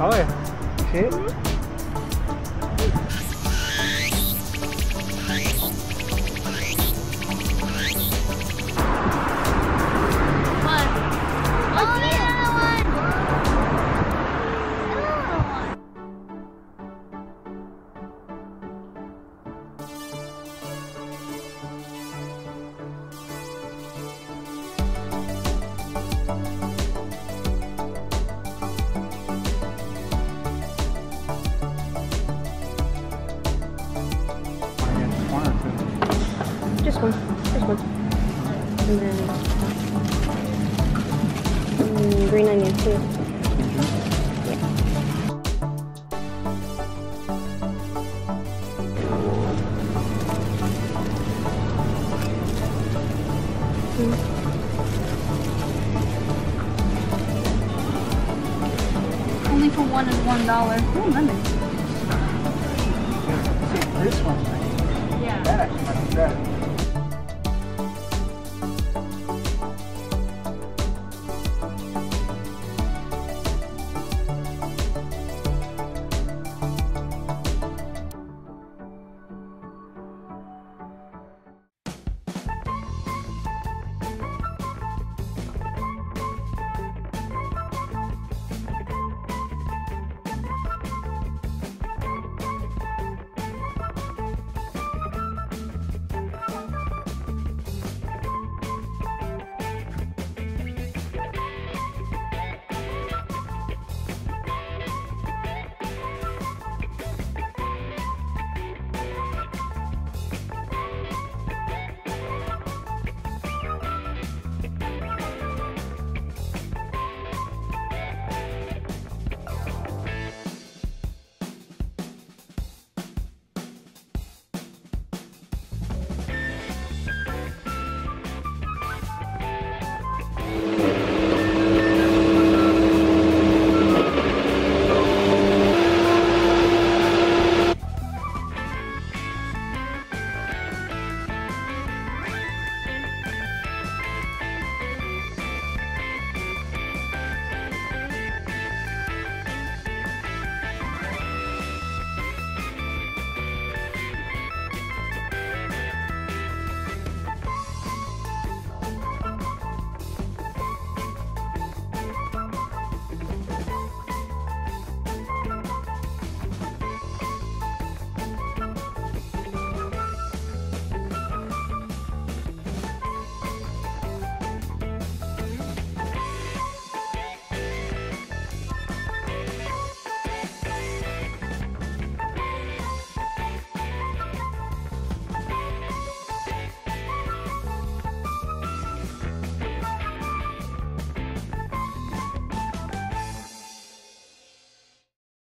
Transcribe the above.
好呀，行。one，another one。And then mm, green onion too. Only for one is one dollar. Oh, lemon. This one's nice. Yeah. That actually might be better.